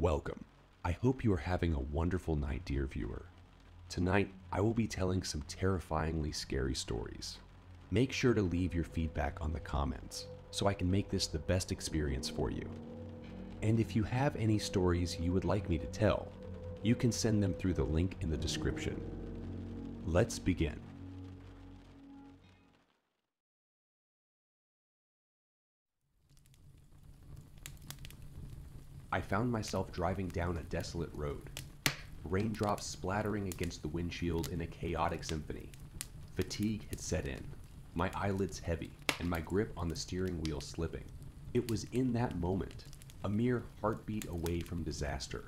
Welcome. I hope you are having a wonderful night, dear viewer. Tonight, I will be telling some terrifyingly scary stories. Make sure to leave your feedback on the comments so I can make this the best experience for you. And if you have any stories you would like me to tell, you can send them through the link in the description. Let's begin. I found myself driving down a desolate road, raindrops splattering against the windshield in a chaotic symphony. Fatigue had set in, my eyelids heavy, and my grip on the steering wheel slipping. It was in that moment, a mere heartbeat away from disaster.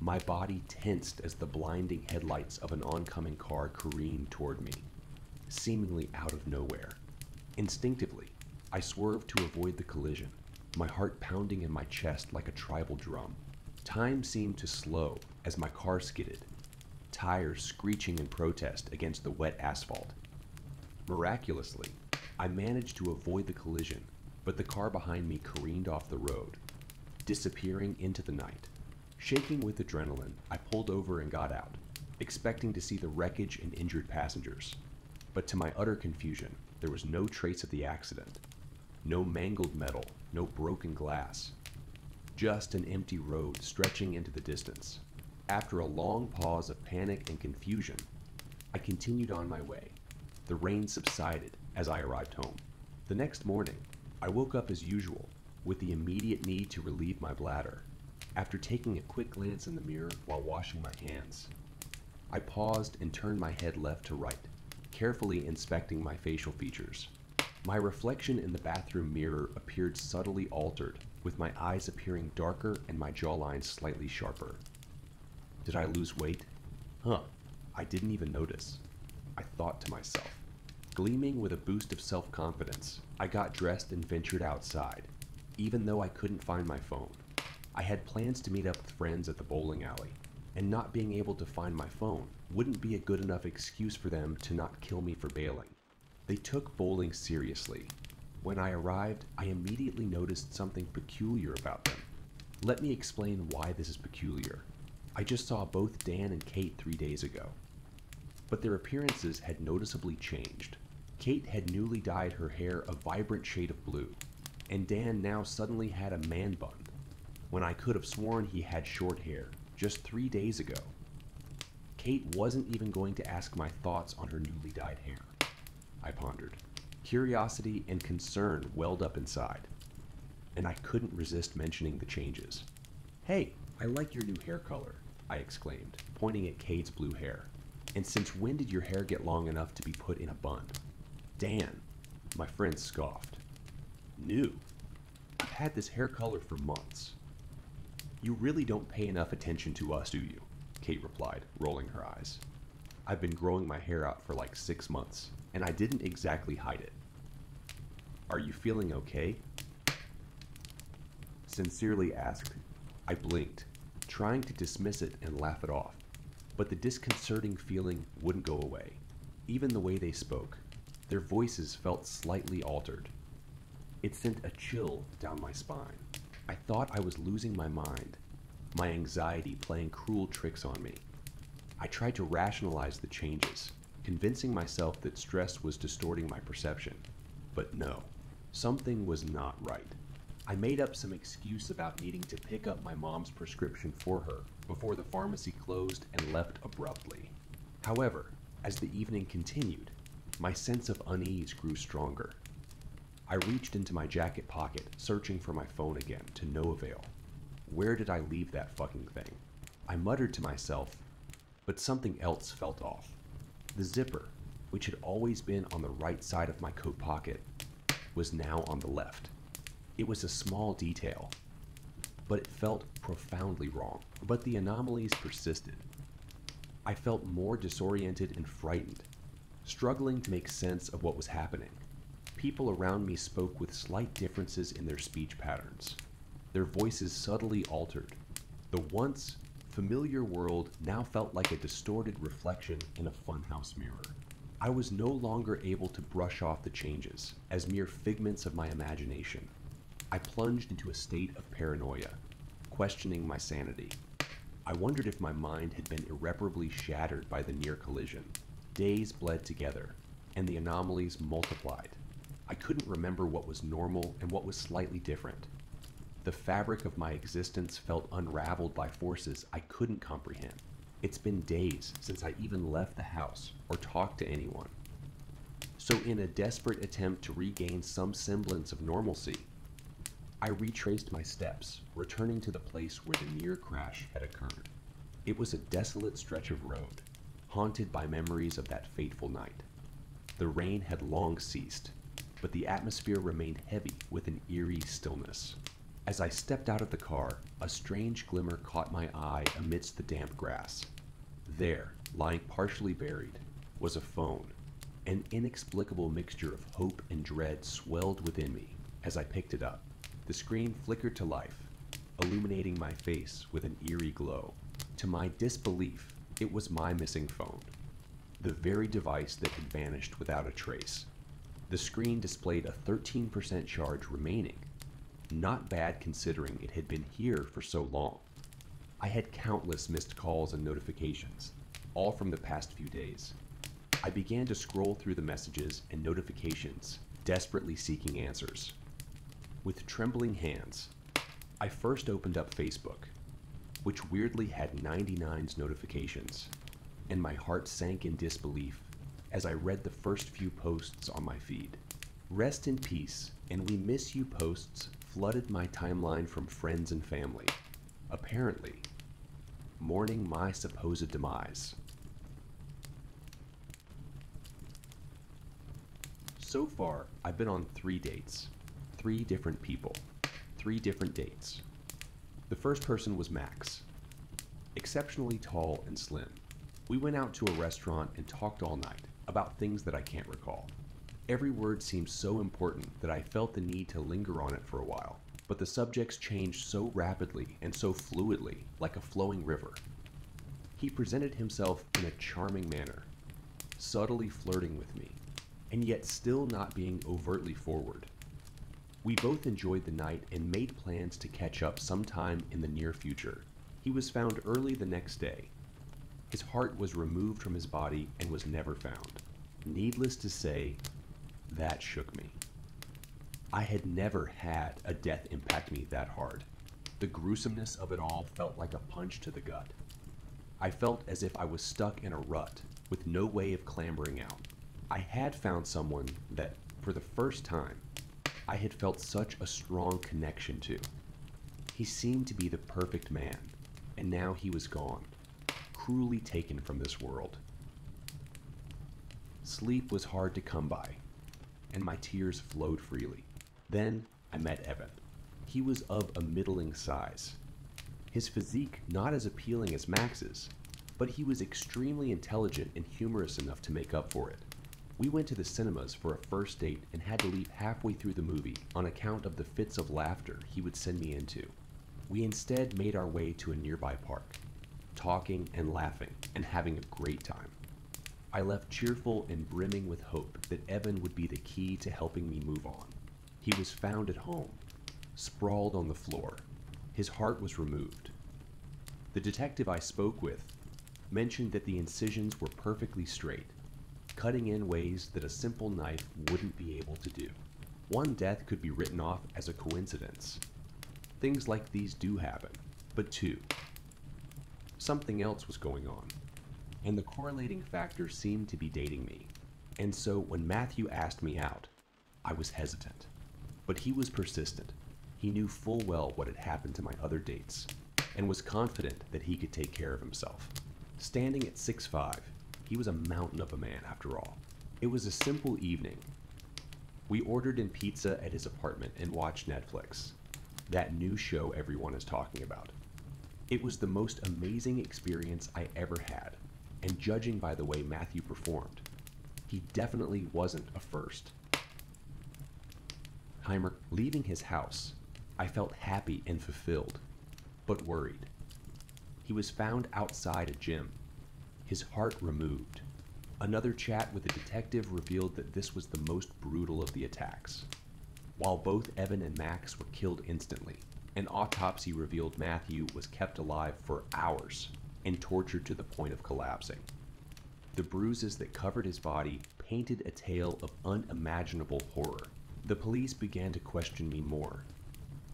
My body tensed as the blinding headlights of an oncoming car careened toward me, seemingly out of nowhere. Instinctively, I swerved to avoid the collision, my heart pounding in my chest like a tribal drum. Time seemed to slow as my car skidded, tires screeching in protest against the wet asphalt. Miraculously, I managed to avoid the collision, but the car behind me careened off the road, disappearing into the night. Shaking with adrenaline, I pulled over and got out, expecting to see the wreckage and injured passengers. But to my utter confusion, there was no trace of the accident. No mangled metal, no broken glass. Just an empty road stretching into the distance. After a long pause of panic and confusion, I continued on my way. The rain subsided as I arrived home. The next morning, I woke up as usual, with the immediate need to relieve my bladder. After taking a quick glance in the mirror while washing my hands, I paused and turned my head left to right, carefully inspecting my facial features. My reflection in the bathroom mirror appeared subtly altered, with my eyes appearing darker and my jawline slightly sharper. Did I lose weight? Huh, I didn't even notice. I thought to myself. Gleaming with a boost of self confidence, I got dressed and ventured outside, even though I couldn't find my phone. I had plans to meet up with friends at the bowling alley, and not being able to find my phone wouldn't be a good enough excuse for them to not kill me for bailing. They took bowling seriously. When I arrived, I immediately noticed something peculiar about them. Let me explain why this is peculiar. I just saw both Dan and Kate three days ago, but their appearances had noticeably changed. Kate had newly dyed her hair a vibrant shade of blue, and Dan now suddenly had a man bun, when I could have sworn he had short hair just three days ago. Kate wasn't even going to ask my thoughts on her newly dyed hair. I pondered. Curiosity and concern welled up inside, and I couldn't resist mentioning the changes. Hey, I like your new hair color, I exclaimed, pointing at Kate's blue hair. And since when did your hair get long enough to be put in a bun? Dan, my friend scoffed. New? I've had this hair color for months. You really don't pay enough attention to us, do you? Kate replied, rolling her eyes. I've been growing my hair out for like six months, and I didn't exactly hide it. Are you feeling okay? Sincerely asked. I blinked, trying to dismiss it and laugh it off, but the disconcerting feeling wouldn't go away. Even the way they spoke, their voices felt slightly altered. It sent a chill down my spine. I thought I was losing my mind, my anxiety playing cruel tricks on me. I tried to rationalize the changes, convincing myself that stress was distorting my perception. But no, something was not right. I made up some excuse about needing to pick up my mom's prescription for her before the pharmacy closed and left abruptly. However, as the evening continued, my sense of unease grew stronger. I reached into my jacket pocket, searching for my phone again, to no avail. Where did I leave that fucking thing? I muttered to myself, but something else felt off. The zipper, which had always been on the right side of my coat pocket, was now on the left. It was a small detail, but it felt profoundly wrong. But the anomalies persisted. I felt more disoriented and frightened, struggling to make sense of what was happening. People around me spoke with slight differences in their speech patterns. Their voices subtly altered. The once familiar world now felt like a distorted reflection in a funhouse mirror. I was no longer able to brush off the changes as mere figments of my imagination. I plunged into a state of paranoia, questioning my sanity. I wondered if my mind had been irreparably shattered by the near collision. Days bled together, and the anomalies multiplied. I couldn't remember what was normal and what was slightly different. The fabric of my existence felt unraveled by forces I couldn't comprehend. It's been days since I even left the house or talked to anyone. So, in a desperate attempt to regain some semblance of normalcy, I retraced my steps, returning to the place where the near crash had occurred. It was a desolate stretch of road, haunted by memories of that fateful night. The rain had long ceased, but the atmosphere remained heavy with an eerie stillness. As I stepped out of the car, a strange glimmer caught my eye amidst the damp grass. There, lying partially buried, was a phone. An inexplicable mixture of hope and dread swelled within me as I picked it up. The screen flickered to life, illuminating my face with an eerie glow. To my disbelief, it was my missing phone, the very device that had vanished without a trace. The screen displayed a 13% charge remaining, not bad considering it had been here for so long. I had countless missed calls and notifications, all from the past few days. I began to scroll through the messages and notifications, desperately seeking answers. With trembling hands, I first opened up Facebook, which weirdly had 99's notifications, and my heart sank in disbelief as I read the first few posts on my feed. Rest in peace, and we miss you posts flooded my timeline from friends and family, apparently mourning my supposed demise. So far, I've been on three dates. Three different people. Three different dates. The first person was Max. Exceptionally tall and slim. We went out to a restaurant and talked all night about things that I can't recall. Every word seemed so important that I felt the need to linger on it for a while, but the subjects changed so rapidly and so fluidly, like a flowing river. He presented himself in a charming manner, subtly flirting with me, and yet still not being overtly forward. We both enjoyed the night and made plans to catch up sometime in the near future. He was found early the next day. His heart was removed from his body and was never found. Needless to say, that shook me. I had never had a death impact me that hard. The gruesomeness of it all felt like a punch to the gut. I felt as if I was stuck in a rut with no way of clambering out. I had found someone that, for the first time, I had felt such a strong connection to. He seemed to be the perfect man, and now he was gone, cruelly taken from this world. Sleep was hard to come by, and my tears flowed freely. Then I met Evan. He was of a middling size. His physique not as appealing as Max's, but he was extremely intelligent and humorous enough to make up for it. We went to the cinemas for a first date and had to leave halfway through the movie on account of the fits of laughter he would send me into. We instead made our way to a nearby park, talking and laughing and having a great time. I left cheerful and brimming with hope that Evan would be the key to helping me move on. He was found at home, sprawled on the floor. His heart was removed. The detective I spoke with mentioned that the incisions were perfectly straight, cutting in ways that a simple knife wouldn't be able to do. One death could be written off as a coincidence. Things like these do happen, but two. Something else was going on and the correlating factors seemed to be dating me. And so when Matthew asked me out, I was hesitant. But he was persistent. He knew full well what had happened to my other dates, and was confident that he could take care of himself. Standing at 6'5, he was a mountain of a man after all. It was a simple evening. We ordered in pizza at his apartment and watched Netflix, that new show everyone is talking about. It was the most amazing experience I ever had and judging by the way Matthew performed, he definitely wasn't a first. Heimer, leaving his house, I felt happy and fulfilled, but worried. He was found outside a gym, his heart removed. Another chat with the detective revealed that this was the most brutal of the attacks. While both Evan and Max were killed instantly, An autopsy revealed Matthew was kept alive for hours and tortured to the point of collapsing. The bruises that covered his body painted a tale of unimaginable horror. The police began to question me more,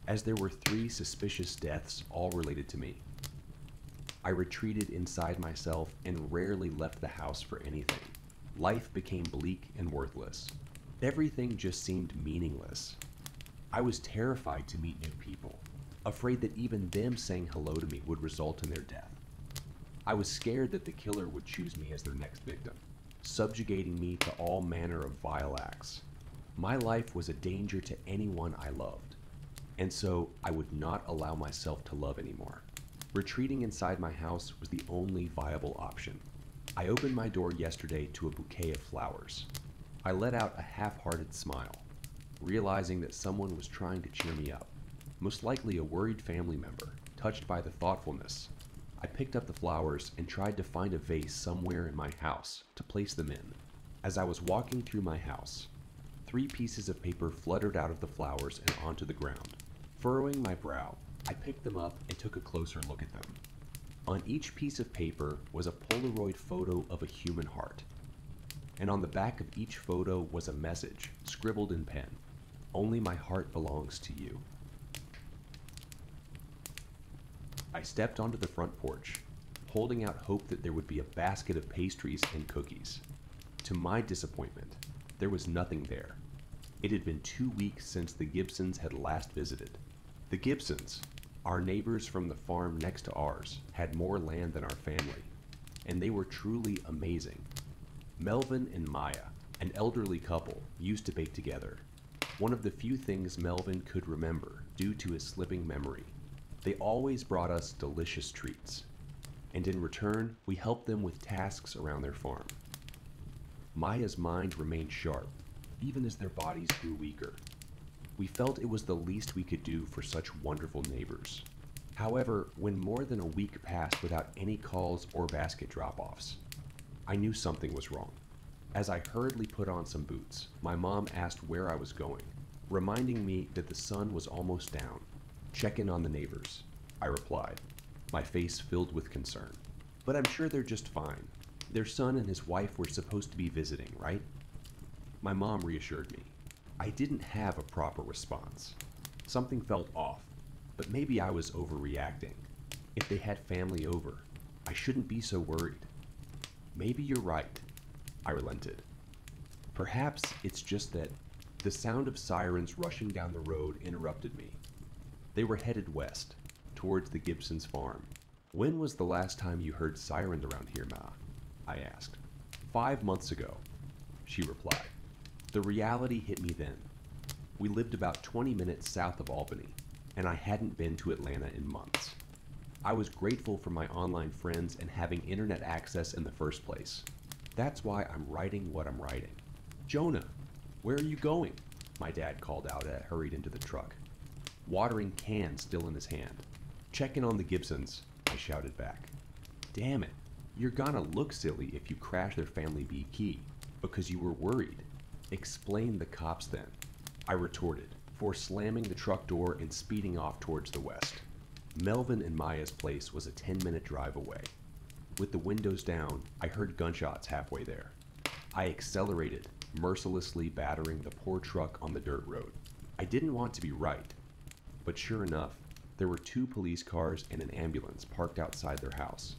as there were three suspicious deaths all related to me. I retreated inside myself and rarely left the house for anything. Life became bleak and worthless. Everything just seemed meaningless. I was terrified to meet new people, afraid that even them saying hello to me would result in their death. I was scared that the killer would choose me as their next victim, subjugating me to all manner of vile acts. My life was a danger to anyone I loved, and so I would not allow myself to love anymore. Retreating inside my house was the only viable option. I opened my door yesterday to a bouquet of flowers. I let out a half hearted smile, realizing that someone was trying to cheer me up, most likely a worried family member, touched by the thoughtfulness. I picked up the flowers and tried to find a vase somewhere in my house to place them in. As I was walking through my house, three pieces of paper fluttered out of the flowers and onto the ground. Furrowing my brow, I picked them up and took a closer look at them. On each piece of paper was a Polaroid photo of a human heart. And on the back of each photo was a message, scribbled in pen Only my heart belongs to you. I stepped onto the front porch, holding out hope that there would be a basket of pastries and cookies. To my disappointment, there was nothing there. It had been two weeks since the Gibsons had last visited. The Gibsons, our neighbors from the farm next to ours, had more land than our family, and they were truly amazing. Melvin and Maya, an elderly couple, used to bake together. One of the few things Melvin could remember due to his slipping memory. They always brought us delicious treats, and in return, we helped them with tasks around their farm. Maya's mind remained sharp, even as their bodies grew weaker. We felt it was the least we could do for such wonderful neighbors. However, when more than a week passed without any calls or basket drop offs, I knew something was wrong. As I hurriedly put on some boots, my mom asked where I was going, reminding me that the sun was almost down. Check in on the neighbors, I replied, my face filled with concern. But I'm sure they're just fine. Their son and his wife were supposed to be visiting, right? My mom reassured me. I didn't have a proper response. Something felt off, but maybe I was overreacting. If they had family over, I shouldn't be so worried. Maybe you're right, I relented. Perhaps it's just that the sound of sirens rushing down the road interrupted me. They were headed west, towards the Gibsons' farm. When was the last time you heard sirens around here, Ma? I asked. Five months ago, she replied. The reality hit me then. We lived about 20 minutes south of Albany, and I hadn't been to Atlanta in months. I was grateful for my online friends and having internet access in the first place. That's why I'm writing what I'm writing. Jonah, where are you going? My dad called out as I hurried into the truck, watering can still in his hand. Checking on the Gibsons, I shouted back. Damn it, you're gonna look silly if you crash their family B key because you were worried. Explain the cops then, I retorted, for slamming the truck door and speeding off towards the west. Melvin and Maya's place was a 10 minute drive away. With the windows down, I heard gunshots halfway there. I accelerated, mercilessly battering the poor truck on the dirt road. I didn't want to be right, but sure enough, there were two police cars and an ambulance parked outside their house.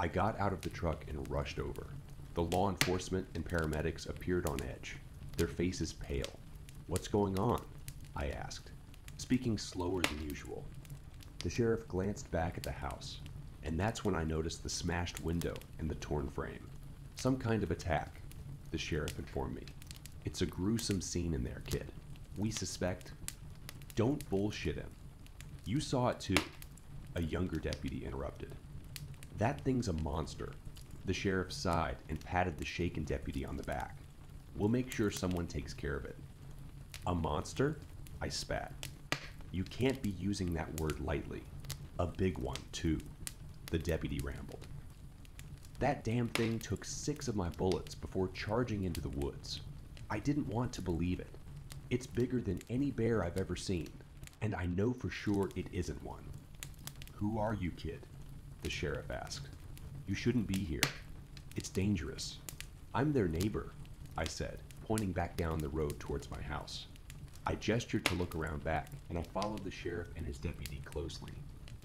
I got out of the truck and rushed over. The law enforcement and paramedics appeared on edge, their faces pale. What's going on? I asked, speaking slower than usual. The sheriff glanced back at the house, and that's when I noticed the smashed window and the torn frame. Some kind of attack, the sheriff informed me. It's a gruesome scene in there, kid. We suspect. Don't bullshit him. You saw it too, a younger deputy interrupted. That thing's a monster. The sheriff sighed and patted the shaken deputy on the back. We'll make sure someone takes care of it. A monster? I spat. You can't be using that word lightly. A big one, too, the deputy rambled. That damn thing took six of my bullets before charging into the woods. I didn't want to believe it. It's bigger than any bear I've ever seen. and I know for sure it isn't one. Who are you, kid? The sheriff asked. You shouldn't be here. It's dangerous. I'm their neighbor, I said, pointing back down the road towards my house. I gestured to look around back, and I followed the sheriff and his deputy closely.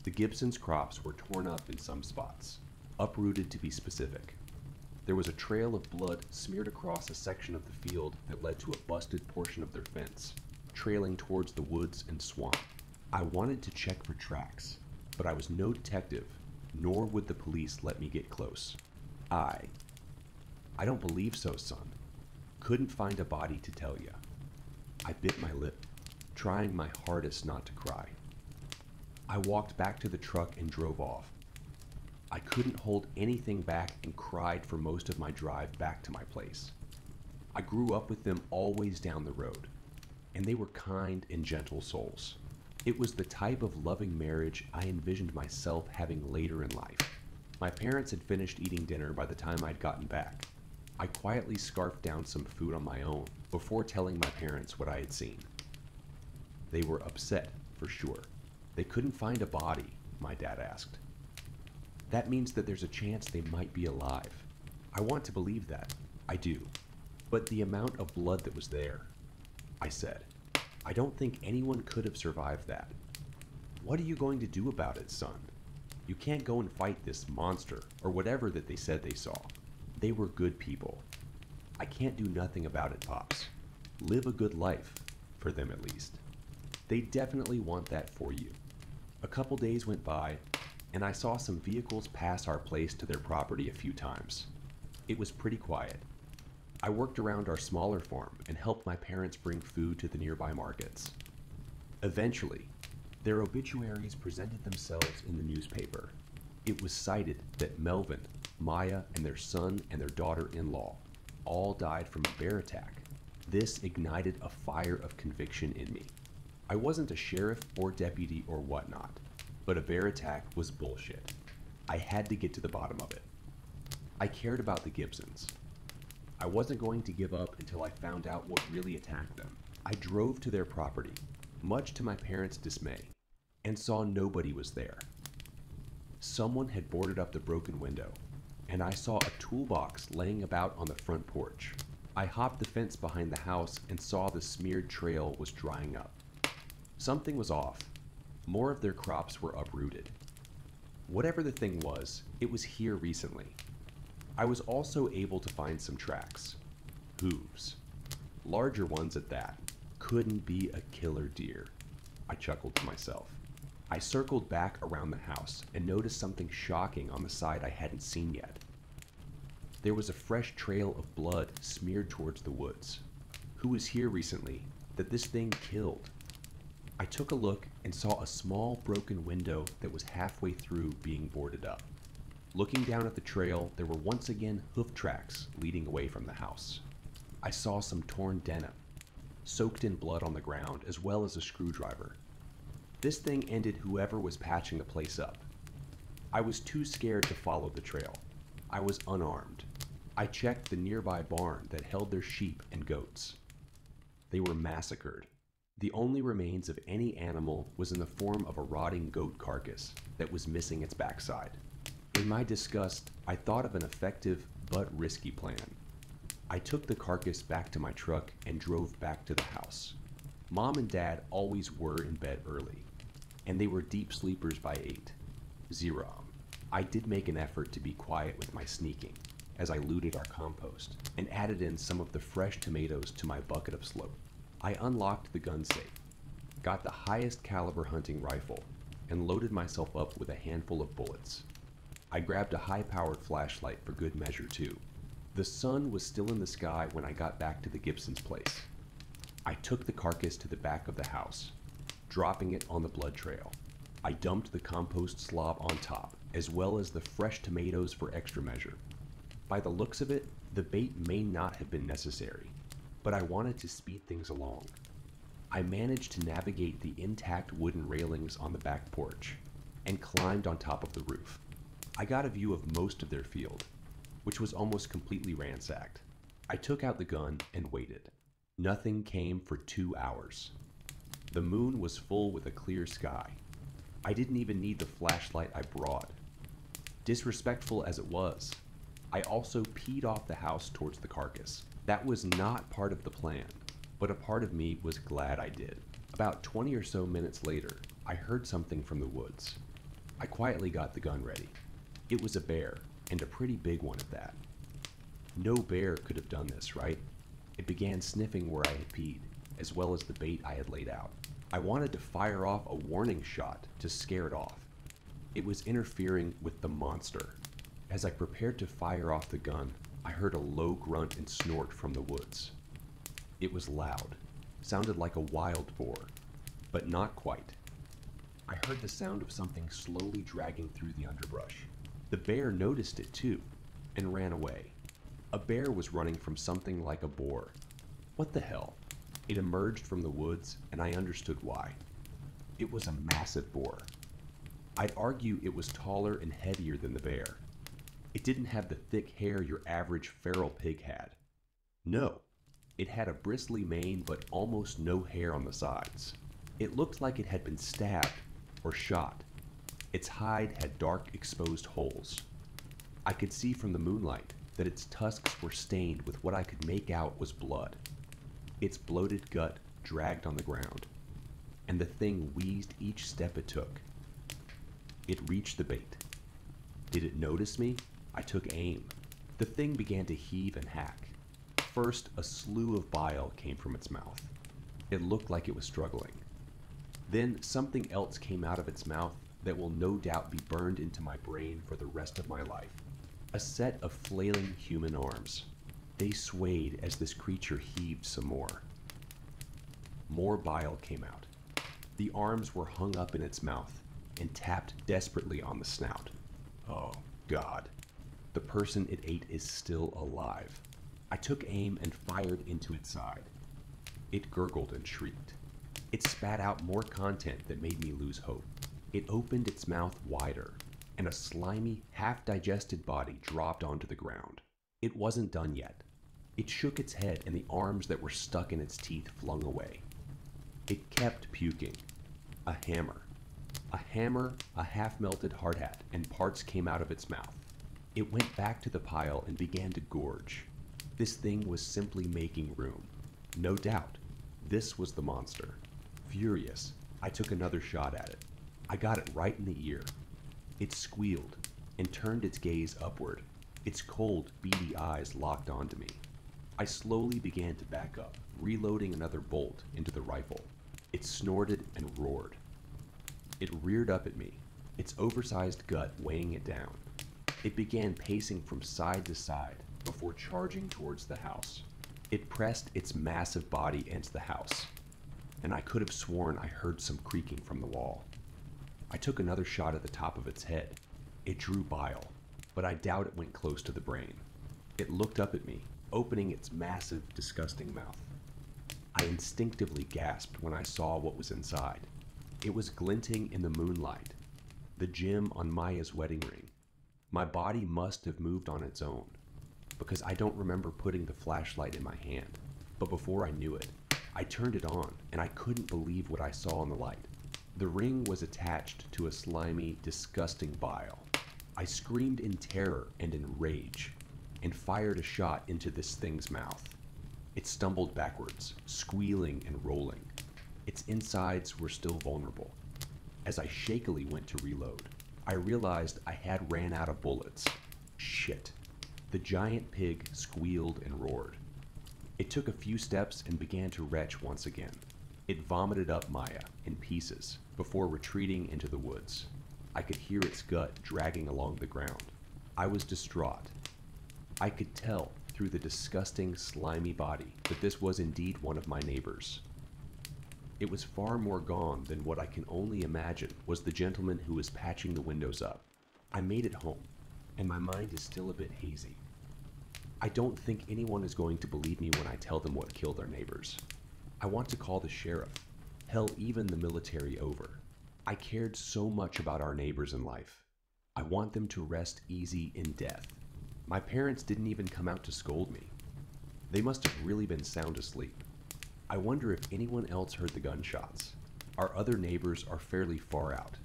The Gibsons' crops were torn up in some spots, uprooted to be specific. There was a trail of blood smeared across a section of the field that led to a busted portion of their fence, trailing towards the woods and swamp. I wanted to check for tracks, but I was no detective, nor would the police let me get close. I. I don't believe so, son. Couldn't find a body to tell you. I bit my lip, trying my hardest not to cry. I walked back to the truck and drove off. I couldn't hold anything back and cried for most of my drive back to my place. I grew up with them always down the road, and they were kind and gentle souls. It was the type of loving marriage I envisioned myself having later in life. My parents had finished eating dinner by the time I'd gotten back. I quietly scarfed down some food on my own before telling my parents what I had seen. They were upset, for sure. They couldn't find a body, my dad asked. That means that there's a chance they might be alive. I want to believe that. I do. But the amount of blood that was there, I said, I don't think anyone could have survived that. What are you going to do about it, son? You can't go and fight this monster, or whatever that they said they saw. They were good people. I can't do nothing about it, Pops. Live a good life, for them at least. They definitely want that for you. A couple days went by, and I saw some vehicles pass our place to their property a few times. It was pretty quiet. I worked around our smaller farm and helped my parents bring food to the nearby markets. Eventually, their obituaries presented themselves in the newspaper. It was cited that Melvin, Maya, and their son and their daughter in law all died from a bear attack. This ignited a fire of conviction in me. I wasn't a sheriff or deputy or whatnot, but a bear attack was bullshit. I had to get to the bottom of it. I cared about the Gibsons. I wasn't going to give up until I found out what really attacked them. I drove to their property, much to my parents' dismay, and saw nobody was there. Someone had boarded up the broken window, and I saw a toolbox laying about on the front porch. I hopped the fence behind the house and saw the smeared trail was drying up. Something was off. More of their crops were uprooted. Whatever the thing was, it was here recently. I was also able to find some tracks. Hooves. Larger ones at that. Couldn't be a killer deer. I chuckled to myself. I circled back around the house and noticed something shocking on the side I hadn't seen yet. There was a fresh trail of blood smeared towards the woods. Who was here recently that this thing killed? I took a look and saw a small broken window that was halfway through being boarded up. Looking down at the trail, there were once again hoof tracks leading away from the house. I saw some torn denim, soaked in blood on the ground, as well as a screwdriver. This thing ended whoever was patching the place up. I was too scared to follow the trail. I was unarmed. I checked the nearby barn that held their sheep and goats. They were massacred. The only remains of any animal was in the form of a rotting goat carcass that was missing its backside. In my disgust, I thought of an effective but risky plan. I took the carcass back to my truck and drove back to the house. Mom and Dad always were in bed early, and they were deep sleepers by 8. Zero. I did make an effort to be quiet with my sneaking as I looted our compost and added in some of the fresh tomatoes to my bucket of slope. I unlocked the gun safe, got the highest caliber hunting rifle, and loaded myself up with a handful of bullets. I grabbed a high powered flashlight for good measure, too. The sun was still in the sky when I got back to the Gibson's place. I took the carcass to the back of the house, dropping it on the blood trail. I dumped the compost slob on top, as well as the fresh tomatoes for extra measure. By the looks of it, the bait may not have been necessary, but I wanted to speed things along. I managed to navigate the intact wooden railings on the back porch and climbed on top of the roof. I got a view of most of their field, which was almost completely ransacked. I took out the gun and waited. Nothing came for two hours. The moon was full with a clear sky. I didn't even need the flashlight I brought. Disrespectful as it was, I also peed off the house towards the carcass. That was not part of the plan, but a part of me was glad I did. About 20 or so minutes later, I heard something from the woods. I quietly got the gun ready. It was a bear, and a pretty big one at that. No bear could have done this, right? It began sniffing where I had peed, as well as the bait I had laid out. I wanted to fire off a warning shot to scare it off. It was interfering with the monster. As I prepared to fire off the gun, I heard a low grunt and snort from the woods. It was loud, sounded like a wild boar, but not quite. I heard the sound of something slowly dragging through the underbrush. The bear noticed it too and ran away. A bear was running from something like a boar. What the hell? It emerged from the woods, and I understood why. It was a massive boar. I'd argue it was taller and heavier than the bear. It didn't have the thick hair your average feral pig had. No, it had a bristly mane but almost no hair on the sides. It looked like it had been stabbed or shot. Its hide had dark exposed holes. I could see from the moonlight that its tusks were stained with what I could make out was blood. Its bloated gut dragged on the ground, and the thing wheezed each step it took. It reached the bait. Did it notice me? I took aim. The thing began to heave and hack. First, a slew of bile came from its mouth. It looked like it was struggling. Then something else came out of its mouth that will no doubt be burned into my brain for the rest of my life. A set of flailing human arms. They swayed as this creature heaved some more. More bile came out. The arms were hung up in its mouth and tapped desperately on the snout. Oh, God. The person it ate is still alive. I took aim and fired into its side. It gurgled and shrieked. It spat out more content that made me lose hope. It opened its mouth wider, and a slimy, half digested body dropped onto the ground. It wasn't done yet. It shook its head, and the arms that were stuck in its teeth flung away. It kept puking. A hammer. A hammer, a half melted hard hat, and parts came out of its mouth. It went back to the pile and began to gorge. This thing was simply making room. No doubt, this was the monster. Furious, I took another shot at it. I got it right in the ear. It squealed and turned its gaze upward. Its cold, beady eyes locked onto me. I slowly began to back up, reloading another bolt into the rifle. It snorted and roared. It reared up at me, its oversized gut weighing it down. It began pacing from side to side before charging towards the house. It pressed its massive body into the house, and I could have sworn I heard some creaking from the wall. I took another shot at the top of its head. It drew bile, but I doubt it went close to the brain. It looked up at me, opening its massive, disgusting mouth. I instinctively gasped when I saw what was inside. It was glinting in the moonlight, the gem on Maya's wedding ring. My body must have moved on its own, because I don't remember putting the flashlight in my hand. But before I knew it, I turned it on, and I couldn't believe what I saw in the light. The ring was attached to a slimy, disgusting bile. I screamed in terror and in rage, and fired a shot into this thing's mouth. It stumbled backwards, squealing and rolling. Its insides were still vulnerable. As I shakily went to reload, I realized I had ran out of bullets. Shit. The giant pig squealed and roared. It took a few steps and began to retch once again. It vomited up Maya in pieces before retreating into the woods. I could hear its gut dragging along the ground. I was distraught. I could tell through the disgusting, slimy body that this was indeed one of my neighbors. It was far more gone than what I can only imagine was the gentleman who was patching the windows up. I made it home, and my mind is still a bit hazy. I don't think anyone is going to believe me when I tell them what killed our neighbors. I want to call the sheriff, hell, even the military over. I cared so much about our neighbors in life. I want them to rest easy in death. My parents didn't even come out to scold me. They must have really been sound asleep. I wonder if anyone else heard the gunshots. Our other neighbors are fairly far out.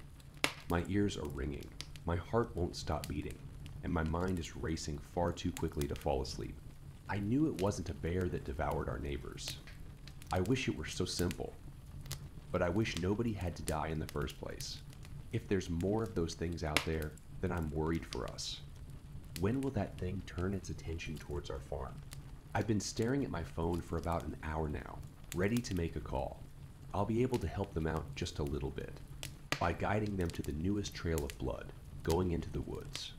My ears are ringing, my heart won't stop beating, and my mind is racing far too quickly to fall asleep. I knew it wasn't a bear that devoured our neighbors. I wish it were so simple. But I wish nobody had to die in the first place. If there's more of those things out there, then I'm worried for us. When will that thing turn its attention towards our farm? I've been staring at my phone for about an hour now, ready to make a call. I'll be able to help them out just a little bit by guiding them to the newest trail of blood going into the woods.